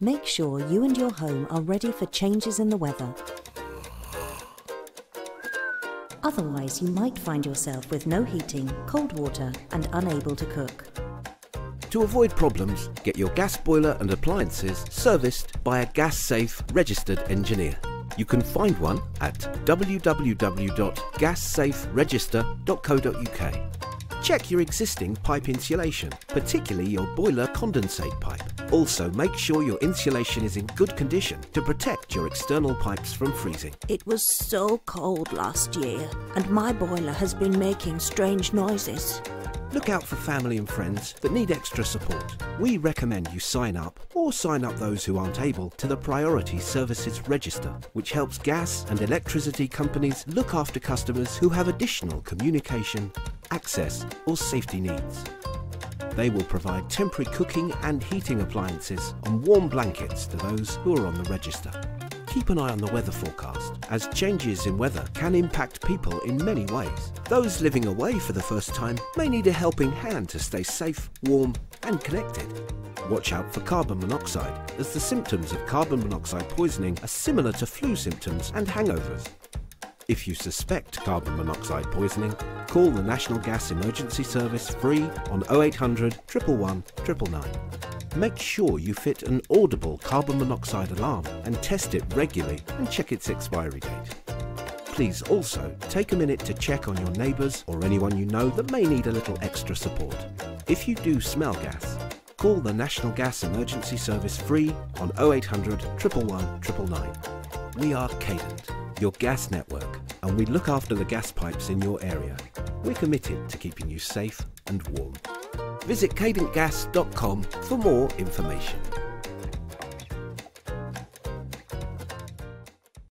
Make sure you and your home are ready for changes in the weather. Otherwise, you might find yourself with no heating, cold water, and unable to cook. To avoid problems, get your gas boiler and appliances serviced by a gas safe registered engineer. You can find one at www.gassaferegister.co.uk. Check your existing pipe insulation, particularly your boiler condensate pipe. Also, make sure your insulation is in good condition to protect your external pipes from freezing. It was so cold last year, and my boiler has been making strange noises. Look out for family and friends that need extra support. We recommend you sign up or sign up those who aren't able to the Priority Services Register, which helps gas and electricity companies look after customers who have additional communication, access or safety needs. They will provide temporary cooking and heating appliances and warm blankets to those who are on the register. Keep an eye on the weather forecast, as changes in weather can impact people in many ways. Those living away for the first time may need a helping hand to stay safe, warm and connected. Watch out for carbon monoxide, as the symptoms of carbon monoxide poisoning are similar to flu symptoms and hangovers. If you suspect carbon monoxide poisoning, call the National Gas Emergency Service free on 0800 111 999. Make sure you fit an audible carbon monoxide alarm and test it regularly and check its expiry date. Please also take a minute to check on your neighbours or anyone you know that may need a little extra support. If you do smell gas, call the National Gas Emergency Service free on 0800 111 999. We are Cadent, your gas network, and we look after the gas pipes in your area. We're committed to keeping you safe and warm. Visit cadentgas.com for more information.